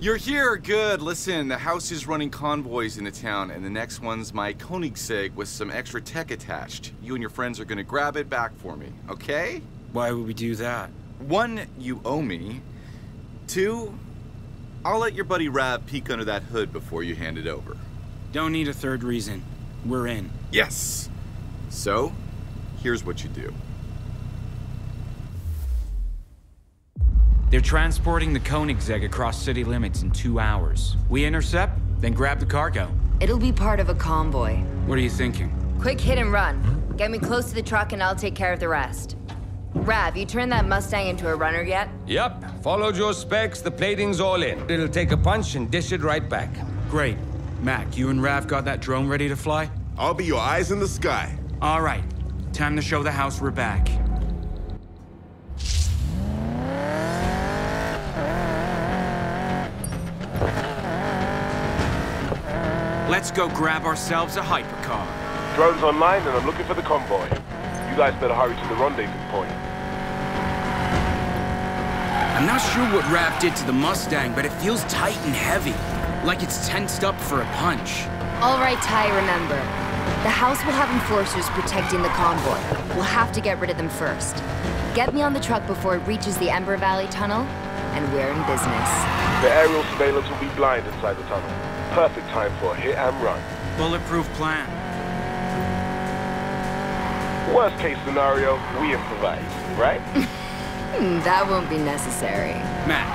You're here, good. Listen, the house is running convoys into town, and the next one's my Koenigsegg with some extra tech attached. You and your friends are gonna grab it back for me, okay? Why would we do that? One, you owe me. Two, I'll let your buddy Rav peek under that hood before you hand it over. Don't need a third reason. We're in. Yes! So, here's what you do. They're transporting the Koenigsegg across city limits in two hours. We intercept, then grab the cargo. It'll be part of a convoy. What are you thinking? Quick hit and run. Get me close to the truck and I'll take care of the rest. Rav, you turned that Mustang into a runner yet? Yep, followed your specs, the plating's all in. It'll take a punch and dish it right back. Great. Mac, you and Rav got that drone ready to fly? I'll be your eyes in the sky. All right. Time to show the house we're back. Let's go grab ourselves a hypercar. Drone's online and I'm looking for the convoy. You guys better hurry to the rendezvous point. I'm not sure what Rav did to the Mustang, but it feels tight and heavy. Like it's tensed up for a punch. All right, Ty, remember. The house will have enforcers protecting the convoy. We'll have to get rid of them first. Get me on the truck before it reaches the Ember Valley Tunnel, and we're in business. The aerial surveillance will be blind inside the tunnel. Perfect time for a hit and run. Bulletproof plan. Worst case scenario, we improvise, right? Hmm, that won't be necessary. Mac,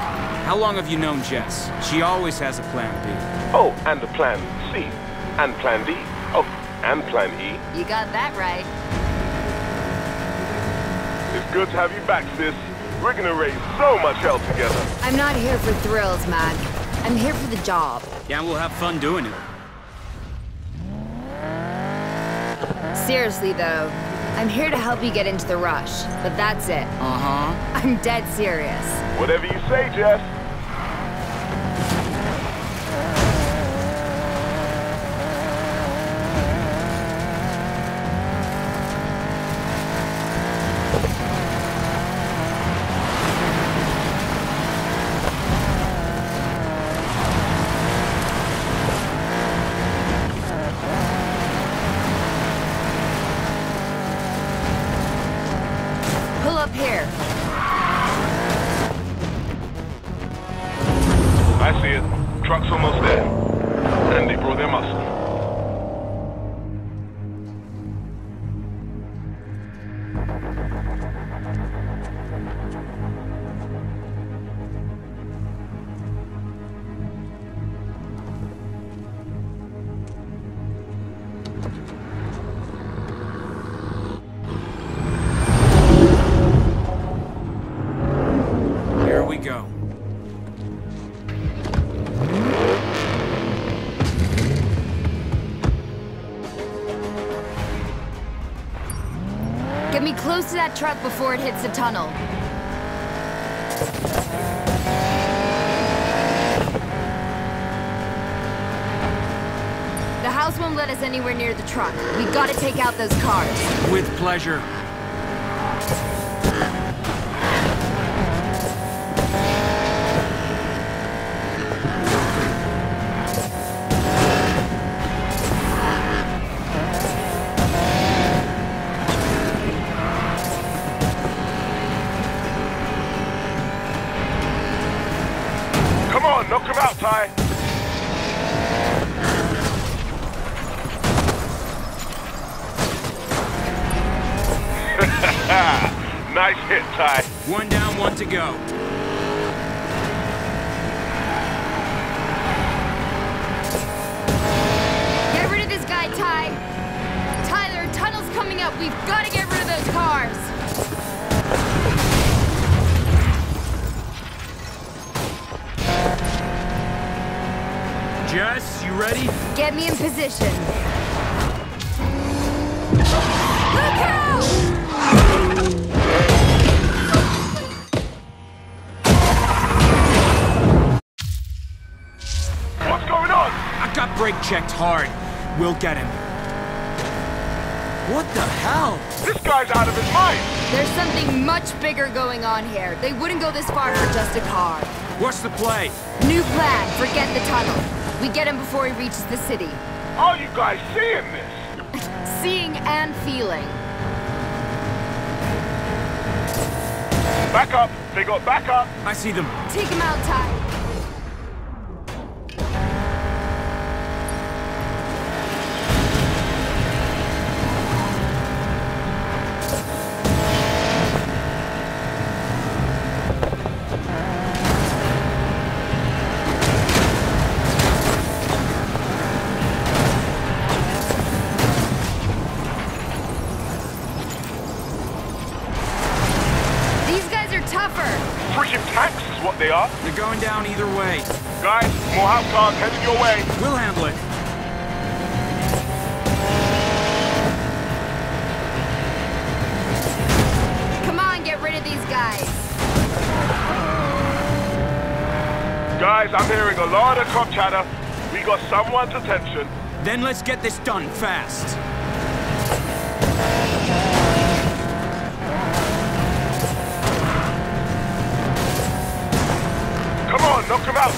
how long have you known Jess? She always has a plan B. Oh, and a plan C. And plan D. Oh, and plan E. You got that right. It's good to have you back, sis. We're gonna raise so much hell together. I'm not here for thrills, Mac. I'm here for the job. Yeah, we'll have fun doing it. Seriously, though, I'm here to help you get into the rush, but that's it. Uh-huh. I'm dead serious. Whatever you say, Jess. Pull up here. I see it. Truck's almost there. And they brought their muscle. It hits the tunnel. The house won't let us anywhere near the truck. We've got to take out those cars. With pleasure. One to go. Get rid of this guy, Ty. Tyler, tunnel's coming up. We've got to get rid of those cars. Jess, you ready? Get me in position. Checked hard. We'll get him. What the hell? This guy's out of his mind! There's something much bigger going on here. They wouldn't go this far for just a car. What's the play? New plan, forget the tunnel. We get him before he reaches the city. Are you guys seeing this? Seeing and feeling. Back up! They got back up! I see them. Take him out, Ty. Down either way. Guys, more house cars heading your way! We'll handle it. Come on, get rid of these guys. Guys, I'm hearing a lot of cop chatter. We got someone's attention. Then let's get this done fast. On, knock him out!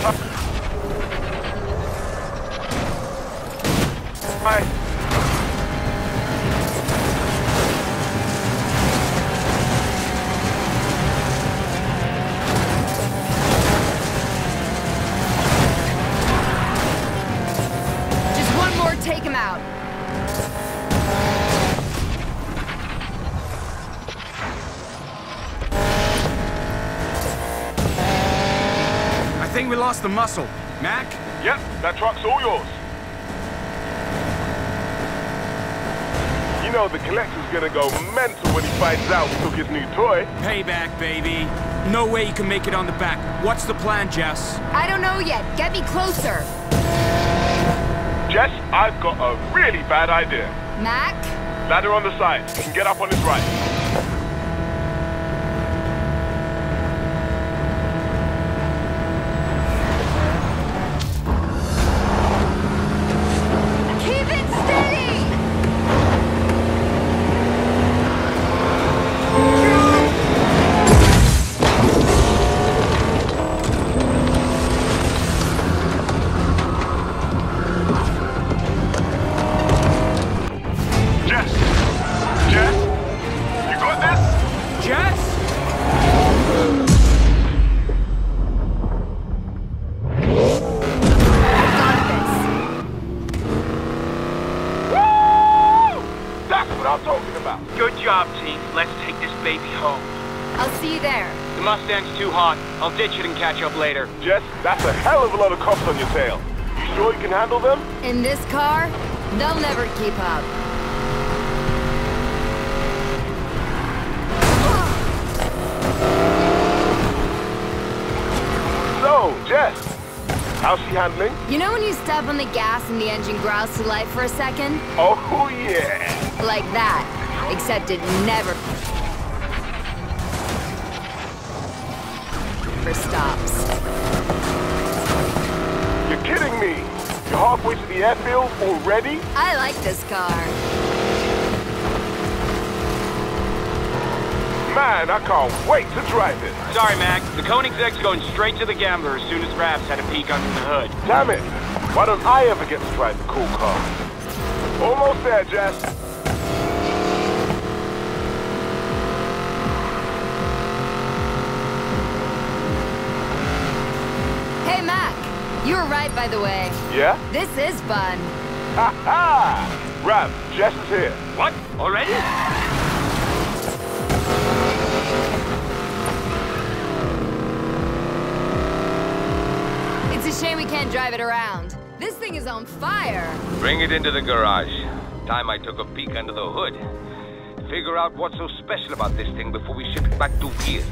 Hi. Lost the muscle. Mac? Yep, that truck's all yours. You know the collector's gonna go mental when he finds out we took his new toy. Payback, baby. No way you can make it on the back. What's the plan, Jess? I don't know yet. Get me closer. Jess, I've got a really bad idea. Mac? Ladder on the side. You can get up on his right. That's a hell of a lot of cops on your tail. You sure you can handle them? In this car, they'll never keep up. So, Jess, how's she handling? You know when you step on the gas and the engine growls to life for a second? Oh, yeah. Like that. Except it never stops. Halfway to the airfield already? I like this car. Man, I can't wait to drive it. Sorry, Mac. The Koenigsegg's going straight to the Gambler as soon as Rav's had a peek under the hood. Damn it. Why don't I ever get to drive the cool car? Almost there, Jess. Hey, Mac. You were right, by the way. Yeah? This is fun. Ha ha! Rav, Jess is here. What? Already? It's a shame we can't drive it around. This thing is on fire. Bring it into the garage. Time I took a peek under the hood. Figure out what's so special about this thing before we ship it back to here.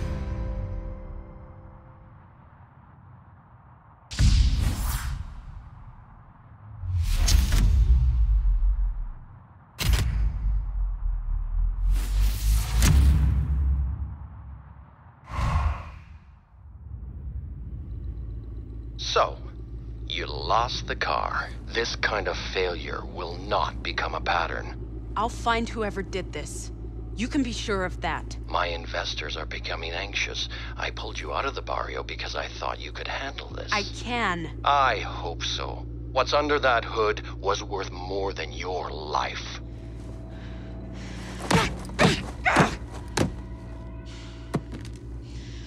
Lost the car. This kind of failure will not become a pattern. I'll find whoever did this. You can be sure of that. My investors are becoming anxious. I pulled you out of the barrio because I thought you could handle this. I can. I hope so. What's under that hood was worth more than your life.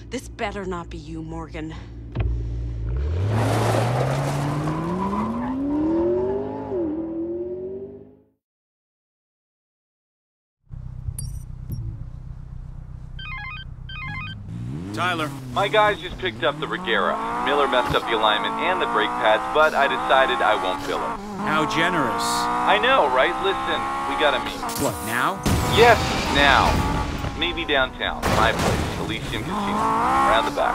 This better not be you, Morgan. Tyler. My guys just picked up the Regera. Miller messed up the alignment and the brake pads, but I decided I won't fill it. How generous. I know, right? Listen, we gotta meet. What, now? Yes, now. Maybe downtown, my place, Elysium Casino, around the back.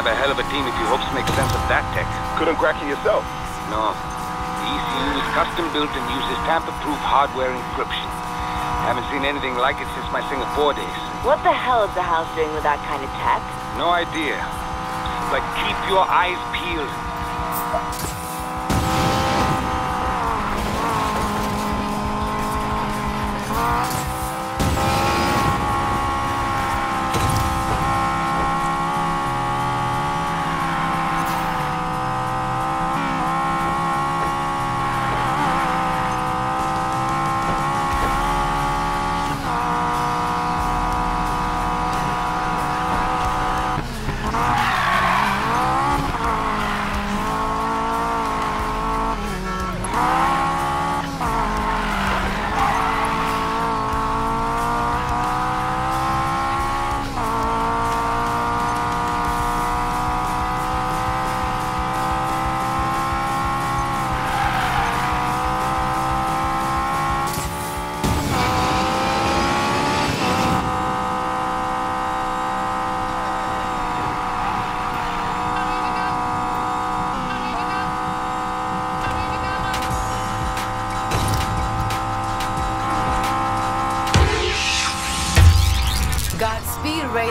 Have a hell of a team if you hope to make sense of that tech. Couldn't crack it yourself. No. The ECU is custom built and uses tamper-proof hardware encryption. Haven't seen anything like it since my Singapore days. What the hell is the house doing with that kind of tech? No idea. But keep your eyes peeled.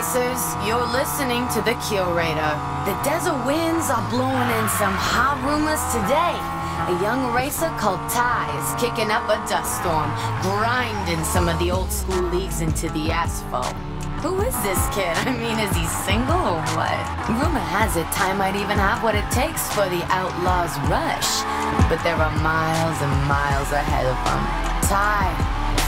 Racers. You're listening to the Curator. The desert winds are blowing in some hot rumors today. A young racer called Ty is kicking up a dust storm, grinding some of the old school leagues into the asphalt. Who is this kid? I mean, is he single or what? Rumor has it Ty might even have what it takes for the Outlaws rush. But there are miles and miles ahead of him. Ty,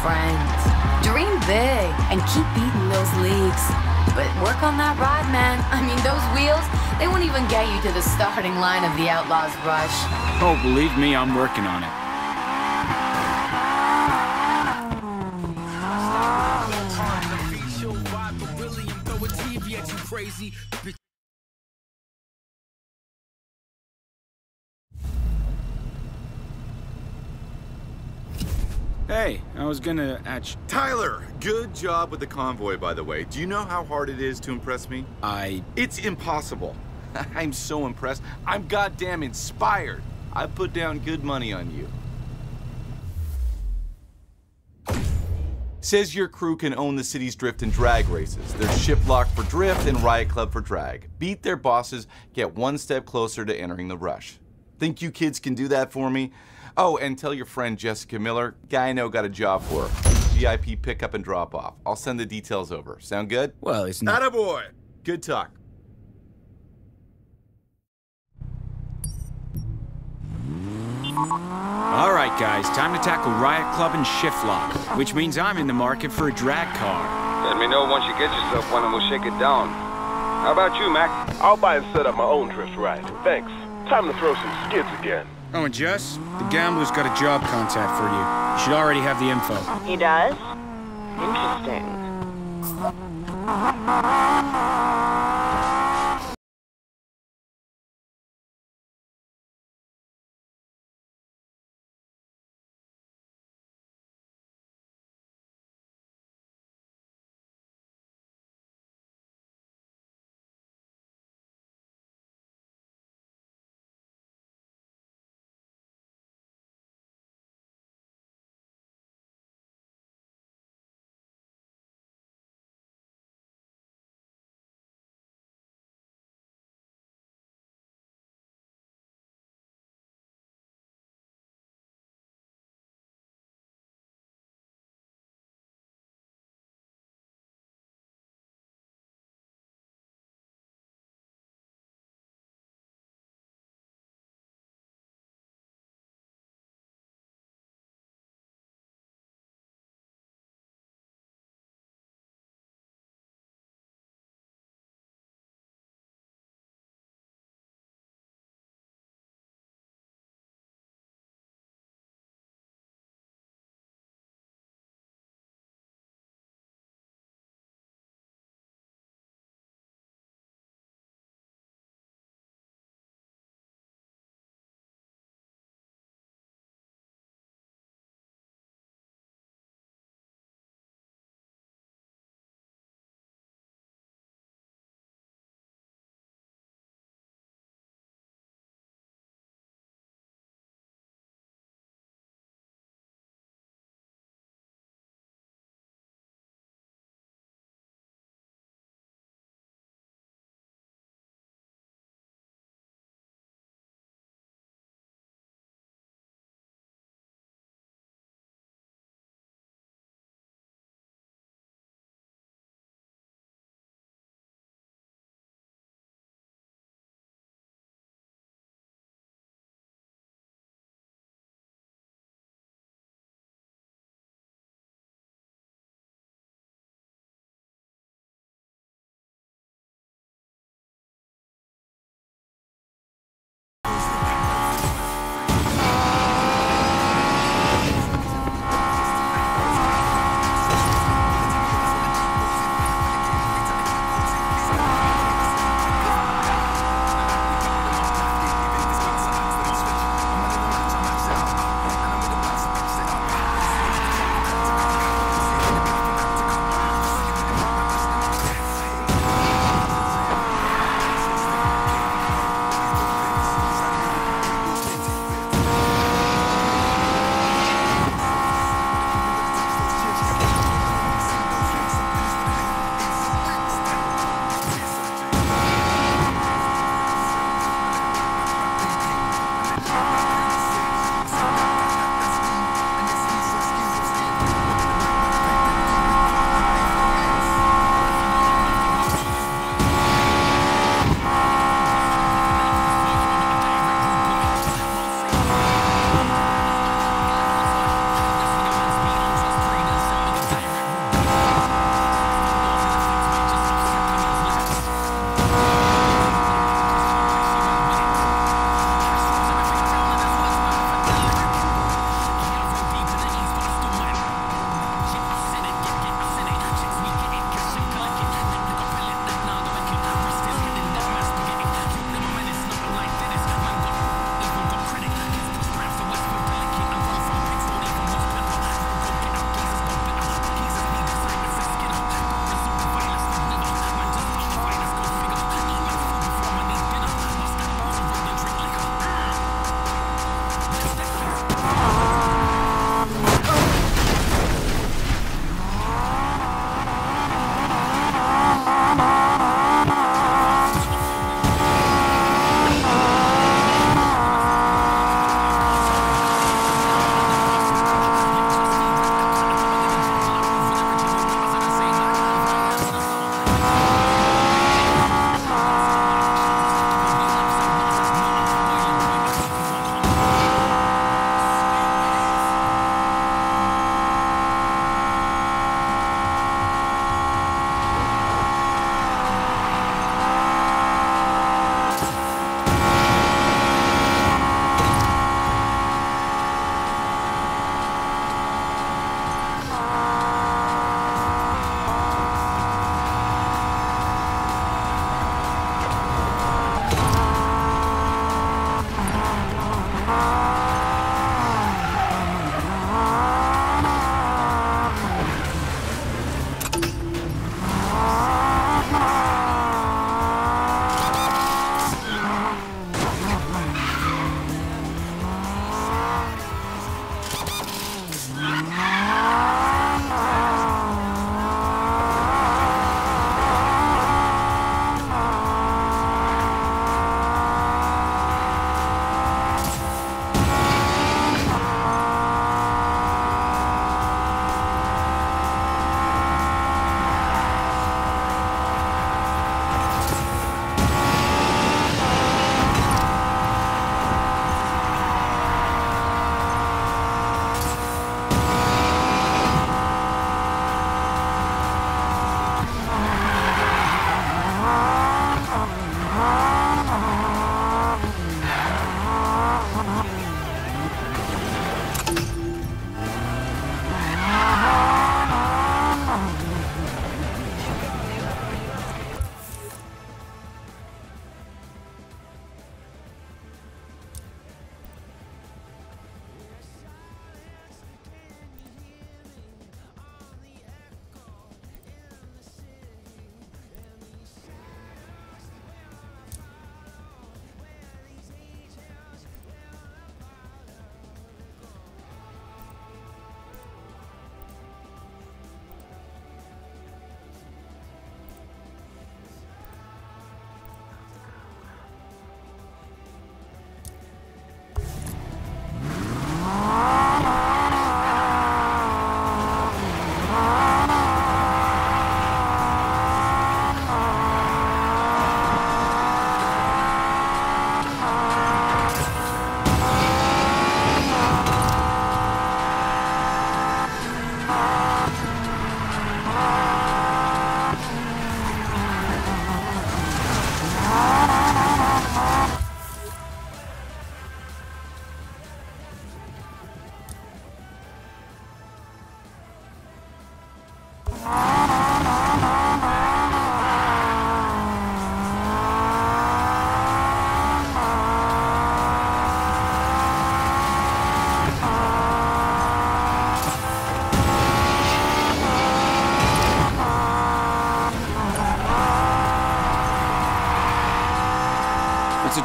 friends, dream big and keep beating those leagues. But work on that ride, man. I mean, those wheels, they won't even get you to the starting line of the Outlaws rush. Oh, believe me, I'm working on it. Hey, I was gonna act. Tyler, good job with the convoy, by the way. Do you know how hard it is to impress me? I. It's impossible. I'm so impressed. I'm goddamn inspired. I put down good money on you. Says your crew can own the city's drift and drag races. There's Shiftlock for drift and Riot Club for drag. Beat their bosses, get one step closer to entering the rush. Think you kids can do that for me? Oh, and tell your friend Jessica Miller, guy I know got a job for her. VIP pickup and drop off. I'll send the details over. Sound good? Well, it's not. A boy. Good talk. All right, guys, time to tackle Riot Club and Shiftlock, which means I'm in the market for a drag car. Let me know once you get yourself one and we'll shake it down. How about you, Mac? I'll buy and set up my own drift ride. Thanks. Time to throw some skids again. Oh, and Jess, the gambler's got a job contact for you. You should already have the info. He does? Interesting.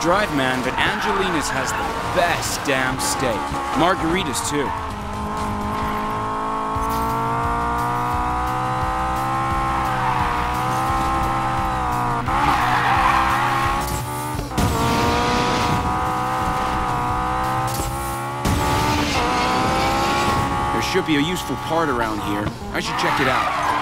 Drive, man, but Angelina's has the best damn steak. Margaritas, too. There should be a useful part around here. I should check it out.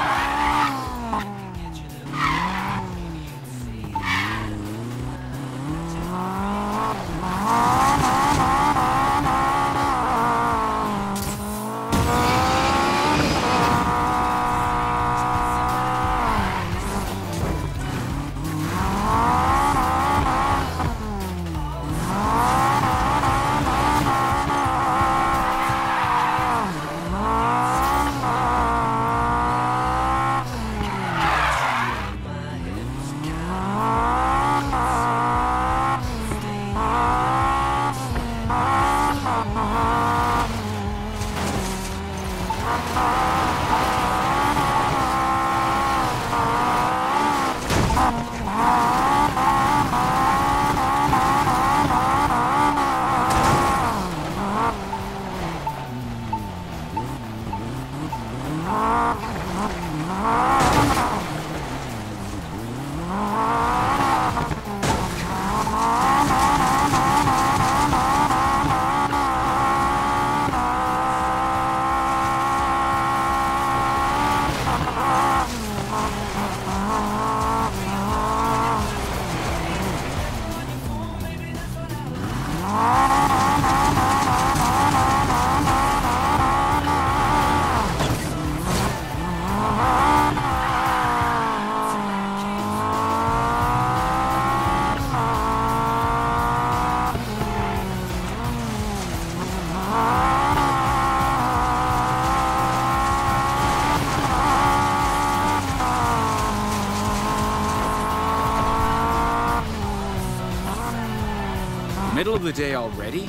Middle of the day already?